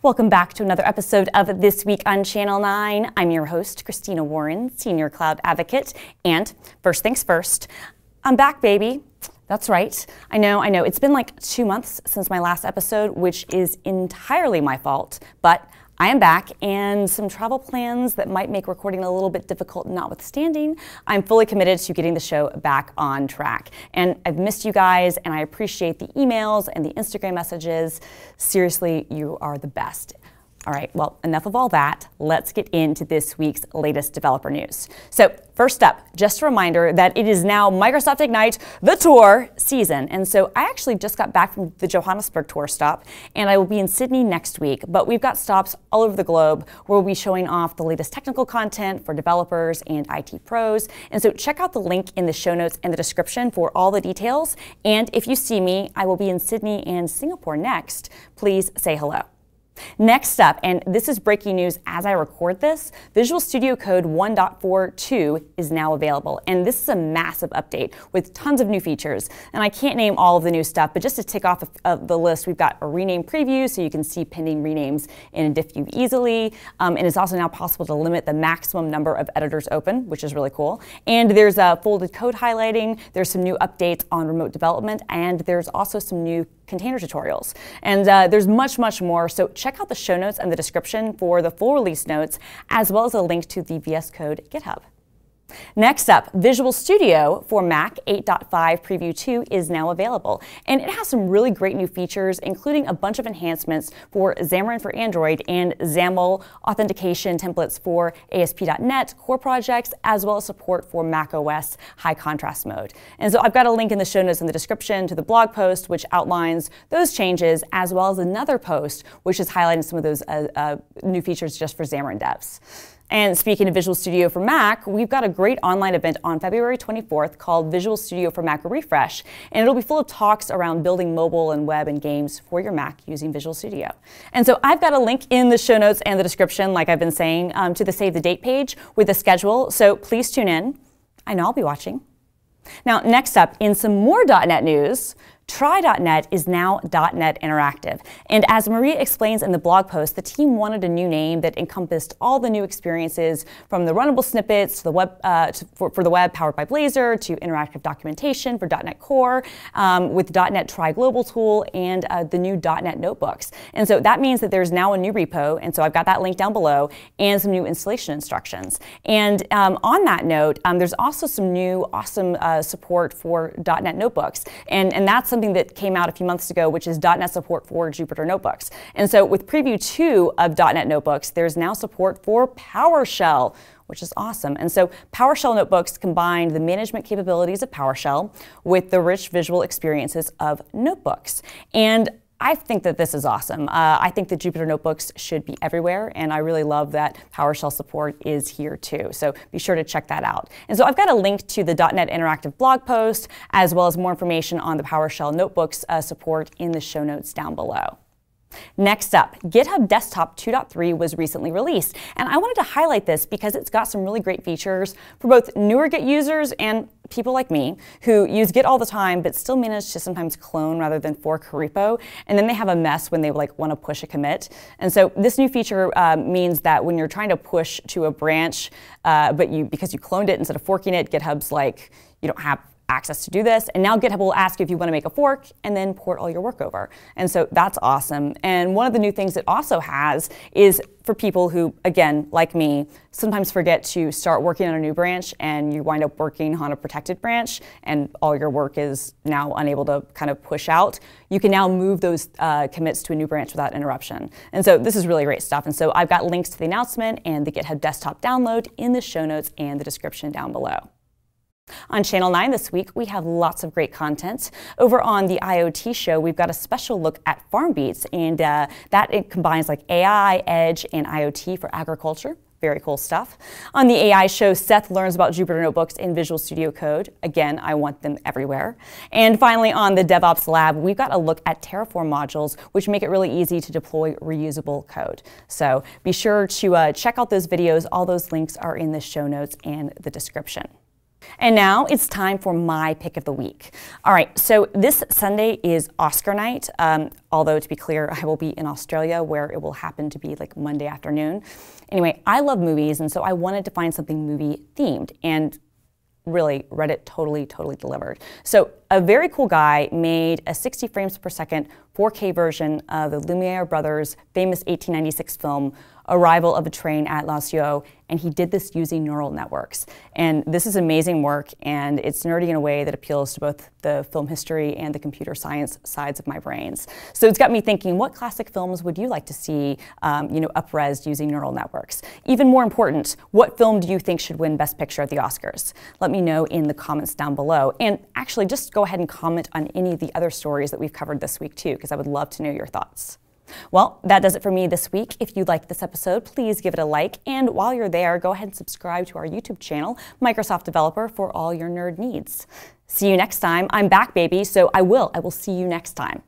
Welcome back to another episode of This Week on Channel 9. I'm your host, Christina Warren, Senior Cloud Advocate. And first things first, I'm back, baby. That's right. I know, I know. It's been like two months since my last episode, which is entirely my fault, but I am back, and some travel plans that might make recording a little bit difficult notwithstanding, I'm fully committed to getting the show back on track. And I've missed you guys, and I appreciate the emails and the Instagram messages. Seriously, you are the best. All right, well, enough of all that. Let's get into this week's latest developer news. So, first up, just a reminder that it is now Microsoft Ignite, the tour season. And so, I actually just got back from the Johannesburg tour stop, and I will be in Sydney next week. But we've got stops all over the globe where we'll be showing off the latest technical content for developers and IT pros. And so, check out the link in the show notes and the description for all the details. And if you see me, I will be in Sydney and Singapore next. Please say hello. Next up, and this is breaking news as I record this, Visual Studio Code 1.42 is now available. And this is a massive update with tons of new features. And I can't name all of the new stuff, but just to tick off of the list, we've got a rename preview so you can see pending renames in diff view easily. Um, and it's also now possible to limit the maximum number of editors open, which is really cool. And there's a folded code highlighting, there's some new updates on remote development, and there's also some new container tutorials. And uh, there's much, much more. So check out the show notes and the description for the full release notes, as well as a link to the VS Code GitHub. Next up, Visual Studio for Mac 8.5 Preview 2 is now available, and it has some really great new features, including a bunch of enhancements for Xamarin for Android and XAML authentication templates for ASP.NET core projects, as well as support for macOS high contrast mode. And so I've got a link in the show notes in the description to the blog post, which outlines those changes, as well as another post, which is highlighting some of those uh, uh, new features just for Xamarin devs. And speaking of Visual Studio for Mac, we've got a great online event on February 24th called Visual Studio for Mac Refresh, and it'll be full of talks around building mobile and web and games for your Mac using Visual Studio. And so I've got a link in the show notes and the description, like I've been saying, um, to the Save the Date page with the schedule, so please tune in. I know I'll be watching. Now, next up, in some more .NET news, Try.net is now .NET Interactive. And as Maria explains in the blog post, the team wanted a new name that encompassed all the new experiences from the runnable snippets to the web, uh, to, for, for, the web powered by Blazor to interactive documentation for .NET Core um, with .NET Try Global tool and uh, the new .NET notebooks. And so that means that there's now a new repo, and so I've got that link down below, and some new installation instructions. And um, on that note, um, there's also some new awesome uh, support for .NET notebooks, and, and that's something that came out a few months ago, which is .NET support for Jupyter Notebooks. And so with Preview 2 of .NET Notebooks, there's now support for PowerShell, which is awesome. And so PowerShell notebooks combine the management capabilities of PowerShell with the rich visual experiences of notebooks. And I think that this is awesome. Uh, I think that Jupyter Notebooks should be everywhere, and I really love that PowerShell support is here too. So be sure to check that out. And so I've got a link to the .NET Interactive blog post, as well as more information on the PowerShell Notebooks uh, support in the show notes down below. Next up, GitHub Desktop 2.3 was recently released, and I wanted to highlight this because it's got some really great features for both newer Git users and people like me who use Git all the time but still manage to sometimes clone rather than fork repo, and then they have a mess when they like want to push a commit. And so this new feature uh, means that when you're trying to push to a branch, uh, but you because you cloned it instead of forking it, GitHub's like you don't have access to do this. And now GitHub will ask you if you want to make a fork and then port all your work over. And so that's awesome. And one of the new things it also has is for people who, again, like me, sometimes forget to start working on a new branch and you wind up working on a protected branch and all your work is now unable to kind of push out, you can now move those uh, commits to a new branch without interruption. And so this is really great stuff. And so I've got links to the announcement and the GitHub desktop download in the show notes and the description down below. On Channel 9 this week, we have lots of great content. Over on the IoT show, we've got a special look at FarmBeats, and uh, that it combines like AI, Edge, and IoT for agriculture. Very cool stuff. On the AI show, Seth learns about Jupyter Notebooks in Visual Studio Code. Again, I want them everywhere. And finally, on the DevOps Lab, we've got a look at Terraform modules, which make it really easy to deploy reusable code. So be sure to uh, check out those videos. All those links are in the show notes and the description. And now it's time for my pick of the week. All right, so this Sunday is Oscar night. Um, although, to be clear, I will be in Australia where it will happen to be like Monday afternoon. Anyway, I love movies, and so I wanted to find something movie themed. And really, Reddit totally, totally delivered. So, a very cool guy made a 60 frames per second 4K version of the Lumiere brothers' famous 1896 film arrival of a train at La Ciotat, and he did this using neural networks. And this is amazing work, and it's nerdy in a way that appeals to both the film history and the computer science sides of my brains. So it's got me thinking, what classic films would you like to see, um, you know, upresed using neural networks? Even more important, what film do you think should win Best Picture at the Oscars? Let me know in the comments down below. And actually, just go ahead and comment on any of the other stories that we've covered this week too, because I would love to know your thoughts. Well, that does it for me this week. If you liked this episode, please give it a like. And while you're there, go ahead and subscribe to our YouTube channel, Microsoft Developer, for all your nerd needs. See you next time. I'm back, baby, so I will. I will see you next time.